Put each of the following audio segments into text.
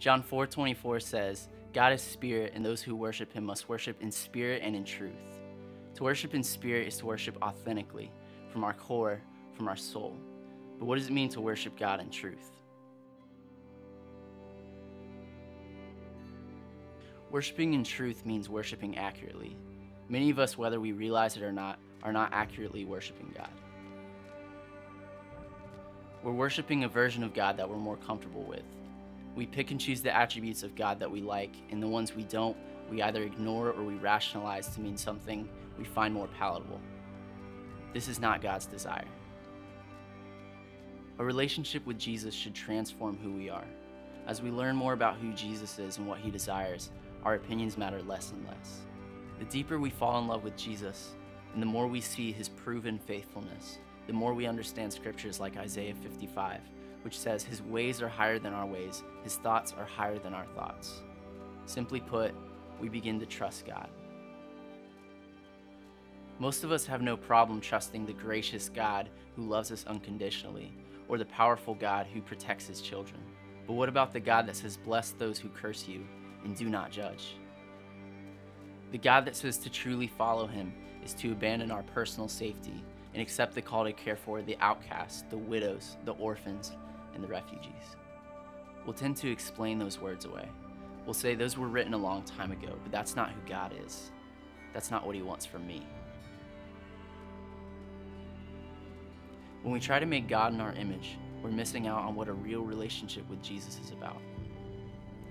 John 4:24 says, "God is spirit, and those who worship him must worship in spirit and in truth." To worship in spirit is to worship authentically, from our core, from our soul. But what does it mean to worship God in truth? Worshipping in truth means worshiping accurately. Many of us, whether we realize it or not, are not accurately worshiping God. We're worshiping a version of God that we're more comfortable with. We pick and choose the attributes of God that we like, and the ones we don't, we either ignore or we rationalize to mean something we find more palatable. This is not God's desire. A relationship with Jesus should transform who we are. As we learn more about who Jesus is and what he desires, our opinions matter less and less. The deeper we fall in love with Jesus, and the more we see his proven faithfulness, the more we understand scriptures like Isaiah 55, which says, His ways are higher than our ways, His thoughts are higher than our thoughts. Simply put, we begin to trust God. Most of us have no problem trusting the gracious God who loves us unconditionally, or the powerful God who protects his children. But what about the God that says, Bless those who curse you and do not judge? The God that says to truly follow him is to abandon our personal safety and accept the call to care for the outcasts, the widows, the orphans, and the refugees. We'll tend to explain those words away. We'll say those were written a long time ago, but that's not who God is. That's not what He wants from me. When we try to make God in our image, we're missing out on what a real relationship with Jesus is about.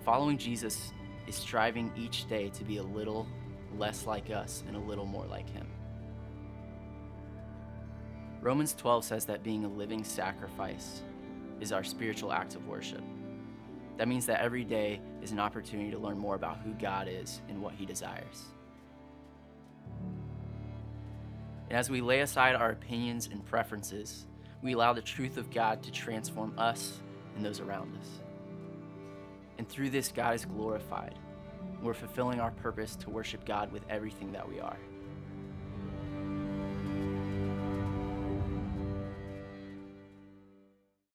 Following Jesus is striving each day to be a little less like us and a little more like Him. Romans 12 says that being a living sacrifice is our spiritual act of worship. That means that every day is an opportunity to learn more about who God is and what He desires. And as we lay aside our opinions and preferences, we allow the truth of God to transform us and those around us. And through this, God is glorified. We're fulfilling our purpose to worship God with everything that we are.